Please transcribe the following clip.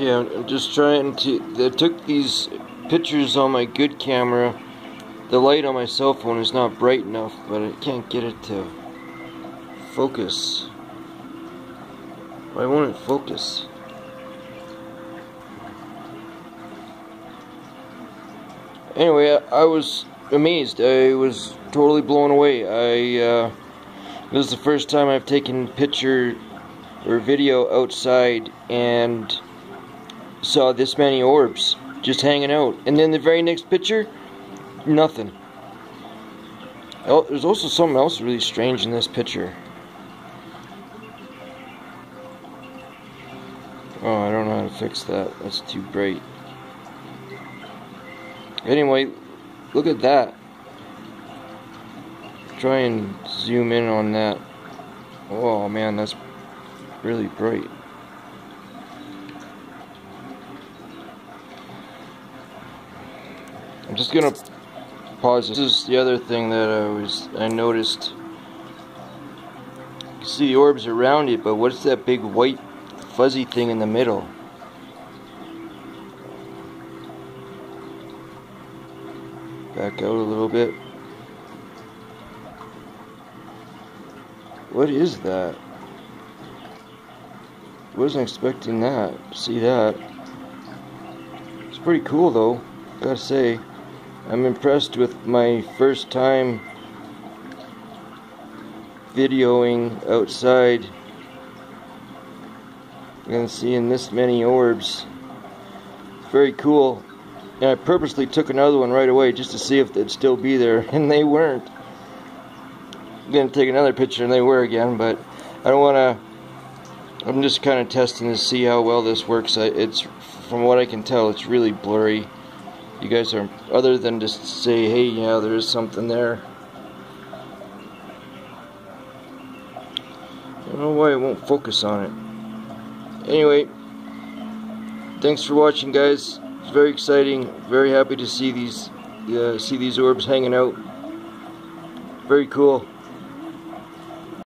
Okay, I'm just trying to. I took these pictures on my good camera. The light on my cell phone is not bright enough, but I can't get it to focus. Why won't it focus? Anyway, I, I was amazed. I was totally blown away. I uh, this is the first time I've taken picture or video outside and saw this many orbs just hanging out. And then the very next picture, nothing. Oh, there's also something else really strange in this picture. Oh, I don't know how to fix that. That's too bright. Anyway, look at that. Try and zoom in on that. Oh man, that's really bright. I'm just gonna pause. This is the other thing that I was I noticed. You can see the orbs around it, but what's that big white fuzzy thing in the middle? Back out a little bit. What is that? Wasn't expecting that. See that. It's pretty cool though, gotta say. I'm impressed with my first time videoing outside and seeing this many orbs. Very cool. And I purposely took another one right away just to see if they'd still be there, and they weren't. I'm gonna take another picture, and they were again, but I don't want to. I'm just kind of testing to see how well this works. I, it's from what I can tell, it's really blurry you guys are, other than just say, hey, yeah, there is something there. I don't know why it won't focus on it. Anyway, thanks for watching, guys. It's very exciting. Very happy to see these, uh, see these orbs hanging out. Very cool.